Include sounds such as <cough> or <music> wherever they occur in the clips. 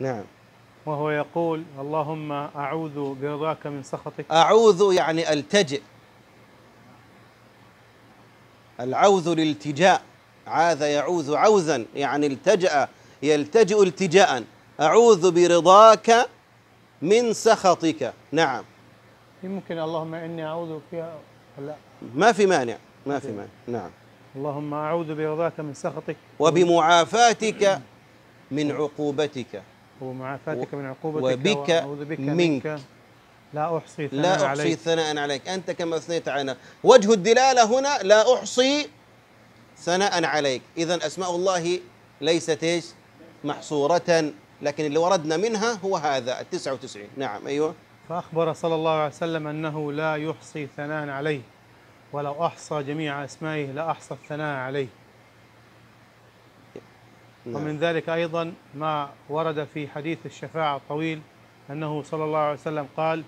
نعم. وهو يقول اللهم أعوذ برضاك من سخطك. أعوذ يعني ألتجئ. العوذ الالتجاء عاذ يعوذ عوذا يعني التجأ يلتجئ التجاء. أعوذ برضاك من سخطك. نعم. يمكن اللهم إني أعوذ فيها لا. ما في مانع ما في مانع. نعم. اللهم أعوذ برضاك من سخطك. وبمعافاتك من عقوبتك. ومعافاتك من عقوبتك وبك وأعوذ بك منك. لا أحصي ثناء لا أحصي عليك. ثناء عليك. أنت كما أثنيت علينا. وجه الدلالة هنا لا أحصي ثناء عليك. إذا أسماء الله ليست إيش؟ محصورة. لكن اللي وردنا منها هو هذا التسعة وتسعين. نعم أيوه. فأخبر صلى الله عليه وسلم أنه لا يحصي ثناء عليه. ولو أحصى جميع أسمائه لأحصى الثناء عليه. نعم. ومن ذلك أيضا ما ورد في حديث الشفاعة الطويل أنه صلى الله عليه وسلم قال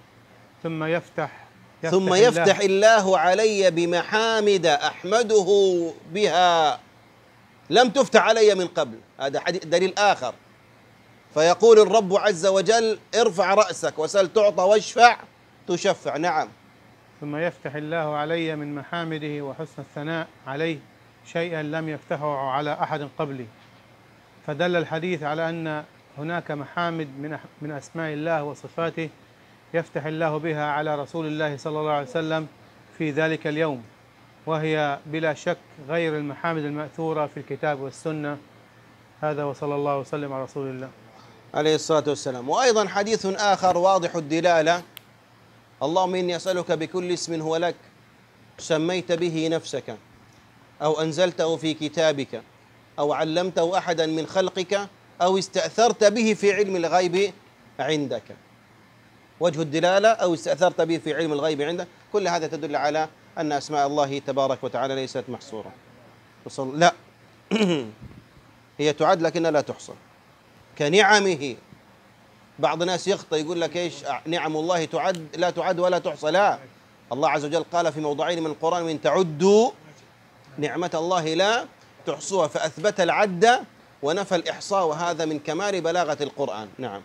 ثم يفتح, يفتح ثم الله- يفتح الله علي بمحامد أحمده بها. لم تفتح علي من قبل. هذا دليل آخر. فيقول الرب عز وجل ارفع رأسك وسل تعطى واشفع تشفع. نعم. ثم يفتح الله علي من محامده وحسن الثناء عليه شيئا لم يفتحه على أحد قبلي. فدل الحديث على أن هناك محامد من من أسماء الله وصفاته يفتح الله بها على رسول الله صلى الله عليه وسلم في ذلك اليوم وهي بلا شك غير المحامد المأثورة في الكتاب والسنة. هذا وصلى الله وسلم على رسول الله. عليه الصلاة والسلام. وأيضا حديث آخر واضح الدلالة. اللهم إني أسألك بكل اسم هو لك سميت به نفسك أو أنزلته في كتابك. أو علمته أحدا من خلقك أو استأثرت به في علم الغيب عندك. وجه الدلالة أو استأثرت به في علم الغيب عندك. كل هذا تدل على أن أسماء الله تبارك وتعالى ليست محصورة. لا. <clears throat> هي تعد لكنها لا تحصى كنعمه. بعض الناس يخطئ يقول لك إيش؟ نعم الله تعد لا تعد ولا تحصى. لا. الله عز وجل قال في موضعين من القرآن من تعدوا نعمة الله لا تحصوها فأثبت العد ونفى الإحصاء وهذا من كمال بلاغة القرآن. نعم.